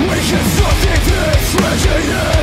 We can suck it, treasure,